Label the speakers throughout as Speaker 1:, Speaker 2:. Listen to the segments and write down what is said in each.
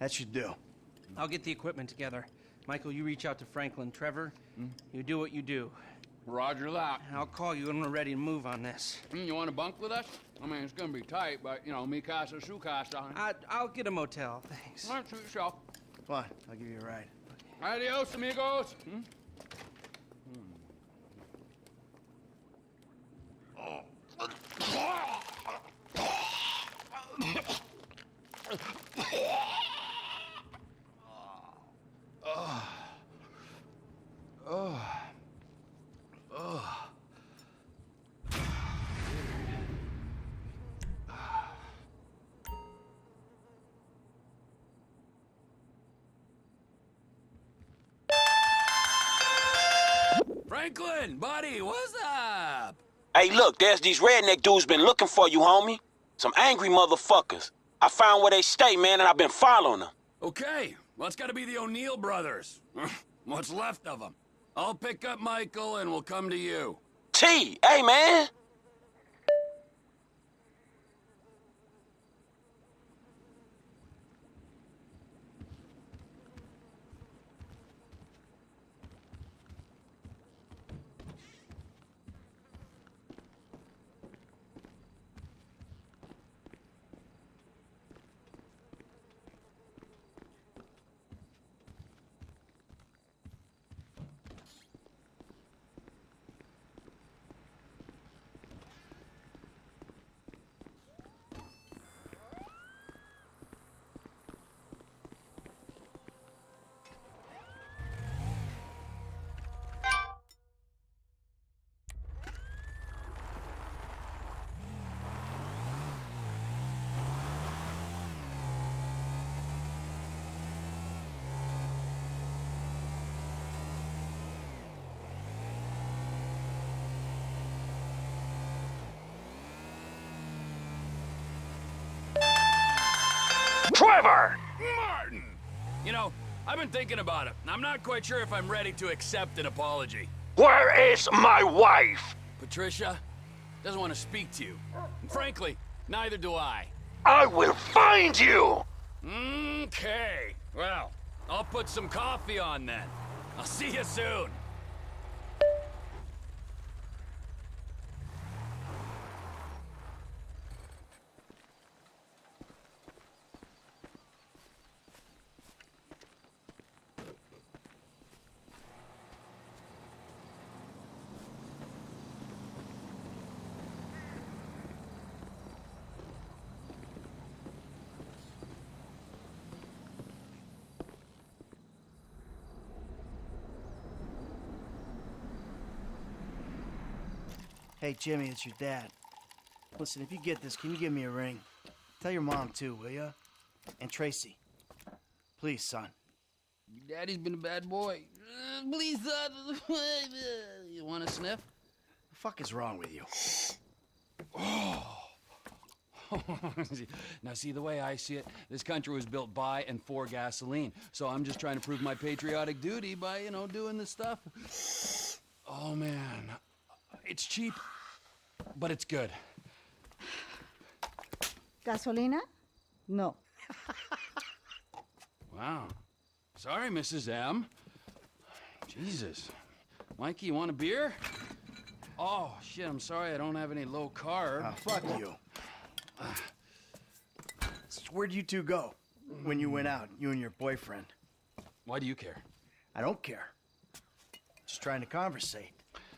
Speaker 1: That should do.
Speaker 2: I'll get the equipment together. Michael, you reach out to Franklin. Trevor, you do what you do.
Speaker 3: Roger that.
Speaker 2: I'll call you when we're ready to move on this.
Speaker 3: Hmm, You want to bunk with us? I mean, it's gonna be tight, but you know, mi casa, su casa.
Speaker 2: I, I'll get a motel, thanks.
Speaker 3: All right, suit yourself.
Speaker 1: Come on, I'll give you a ride.
Speaker 3: Adios, amigos. Hmm? Franklin, buddy, what's up?
Speaker 4: Hey, look, there's these redneck dudes been looking for you, homie. Some angry motherfuckers. I found where they stay, man, and I've been following them.
Speaker 3: Okay, well, it's gotta be the O'Neill brothers. What's left of them. I'll pick up Michael and we'll come to you.
Speaker 4: T, hey, man.
Speaker 5: Trevor!
Speaker 3: Martin! You know, I've been thinking about it. I'm not quite sure if I'm ready to accept an apology.
Speaker 5: Where is my wife?
Speaker 3: Patricia doesn't want to speak to you. And frankly, neither do I.
Speaker 5: I will find you!
Speaker 3: Okay. Well, I'll put some coffee on then. I'll see you soon.
Speaker 1: Hey, Jimmy, it's your dad. Listen, if you get this, can you give me a ring? Tell your mom, too, will ya? And Tracy. Please, son.
Speaker 3: Daddy's been a bad boy. Uh, please, son. you want a sniff?
Speaker 1: The fuck is wrong with you? Oh.
Speaker 3: now, see, the way I see it, this country was built by and for gasoline. So I'm just trying to prove my patriotic duty by, you know, doing this stuff. Oh, man. It's cheap, but it's good.
Speaker 6: ¿Gasolina? No.
Speaker 3: Wow. Sorry, Mrs. M. Jesus. Mikey, you want a beer? Oh, shit, I'm sorry I don't have any low carb.
Speaker 1: Ah, fuck you. So where'd you two go when you went out, you and your boyfriend?
Speaker 3: Why do you care?
Speaker 1: I don't care. Just trying to conversate.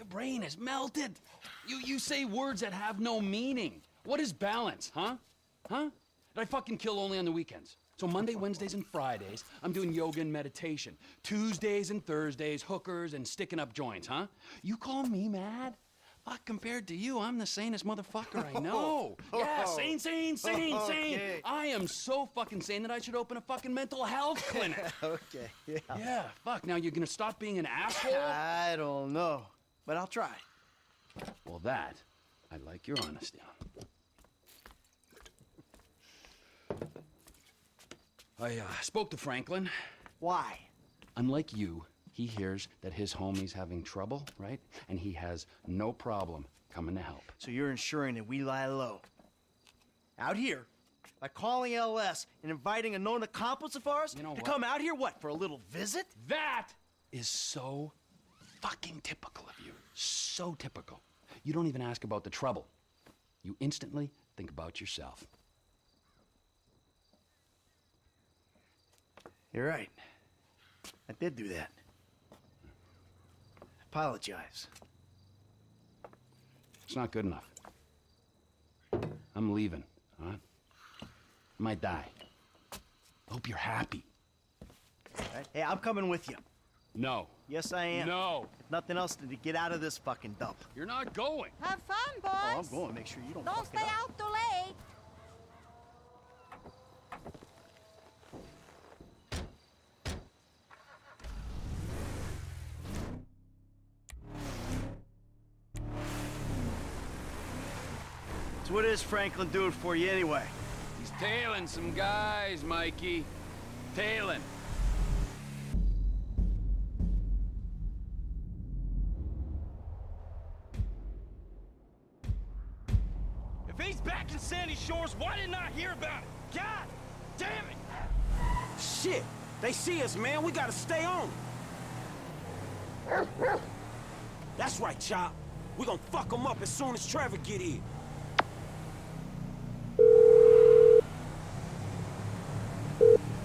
Speaker 3: your brain is melted. You, you say words that have no meaning. What is balance, huh? Huh? Did I fucking kill only on the weekends? So Monday, Wednesdays, and Fridays, I'm doing yoga and meditation. Tuesdays and Thursdays, hookers and sticking up joints, huh? You call me mad? Fuck compared to you, I'm the sanest motherfucker I know. Oh. yeah, oh. sane, sane, sane, sane.
Speaker 1: Okay.
Speaker 3: I am so fucking sane that I should open a fucking mental health clinic.
Speaker 1: Okay, yeah.
Speaker 3: yeah, fuck. Now you're gonna stop being an asshole?
Speaker 1: I don't know, but I'll try.
Speaker 3: Well, that, I like your honesty on. I uh, spoke to Franklin.
Speaker 1: Why?
Speaker 3: Unlike you, he hears that his homie's having trouble, right? And he has no problem coming to help.
Speaker 1: So you're ensuring that we lie low. Out here, by calling LS and inviting a known accomplice of ours
Speaker 3: You know
Speaker 1: to
Speaker 3: what?
Speaker 1: come out here, what, for a little visit?
Speaker 3: That is so fucking typical of you. So typical. You don't even ask about the trouble. You instantly think about yourself.
Speaker 1: You're right. I did do that. Apologize.
Speaker 3: It's not good enough. I'm leaving, huh? I might die. Hope you're happy.
Speaker 1: Right? Hey, I'm coming with you.
Speaker 3: No.
Speaker 1: Yes, I am.
Speaker 3: No.
Speaker 1: If nothing else to get out of this fucking dump.
Speaker 3: You're not going.
Speaker 6: Have fun, boys.
Speaker 1: Oh, I'm going. Make sure you don't,
Speaker 6: Don't
Speaker 1: fuck
Speaker 6: stay
Speaker 1: it up.
Speaker 6: out too late.
Speaker 1: So what is Franklin doing for you anyway?
Speaker 3: He's tailing some guys, Mikey. Tailing.
Speaker 7: Hear about it? God damn it!
Speaker 4: Shit, they see us, man. We gotta stay on. That's right, Chop. We gonna fuck them up as soon as Trevor get here.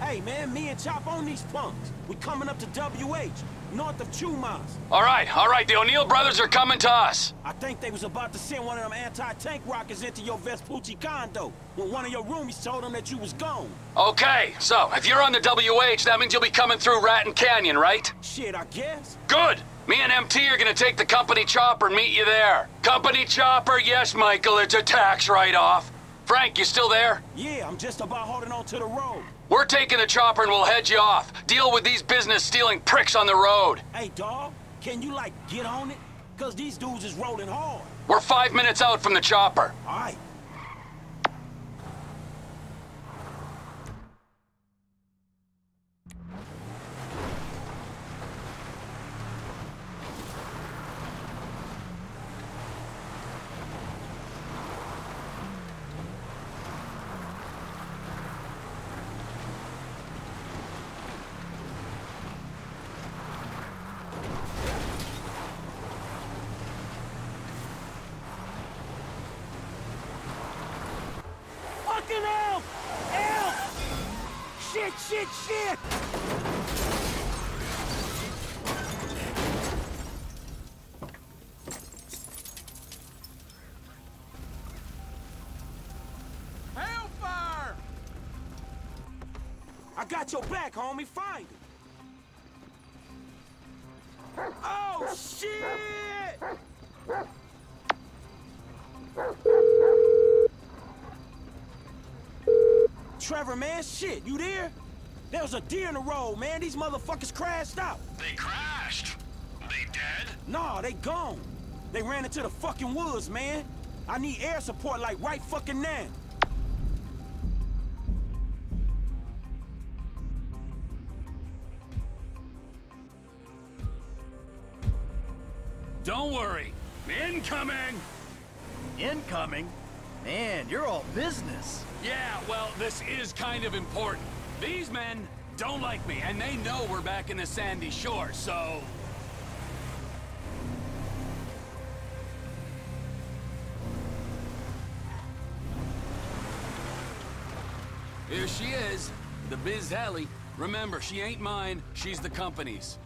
Speaker 4: Hey, man, me and Chop on these punks. We coming up to WH, north of Chumash.
Speaker 3: All right, all right. The O'Neill brothers are coming to us.
Speaker 4: I think they was about to send one of them anti-tank rockets into your Vespucci condo when one of your roomies told them that you was gone.
Speaker 3: Okay, so if you're on the WH, that means you'll be coming through Raton Canyon, right?
Speaker 4: Shit, I guess.
Speaker 3: Good. Me and MT are gonna take the company chopper and meet you there. Company chopper, yes, Michael, it's a tax write-off. Frank, you still there?
Speaker 4: Yeah, I'm just about holding on to the road.
Speaker 3: We're taking the chopper and we'll head you off. Deal with these business-stealing pricks on the road.
Speaker 4: Hey, dog, can you, like, get on it? Cause these dudes is rolling hard.
Speaker 3: We're five minutes out from the chopper.
Speaker 4: All right. Fucking hell! Help! Shit!
Speaker 7: Hellfire!
Speaker 4: I got your back, homie. Find it. Oh, shit! Trevor, man, shit, you there? There was a deer in the road, man. These motherfuckers crashed out.
Speaker 5: They crashed. They dead?
Speaker 4: Nah, they gone. They ran into the fucking woods, man. I need air support like right fucking now.
Speaker 3: Don't worry. Incoming!
Speaker 1: Incoming? Man, you're all business.
Speaker 3: Yeah, well, this is kind of important. These men don't like me, and they know we're back in the sandy shore, so... Here she is, the Biz Heli. Remember, she ain't mine, she's the company's.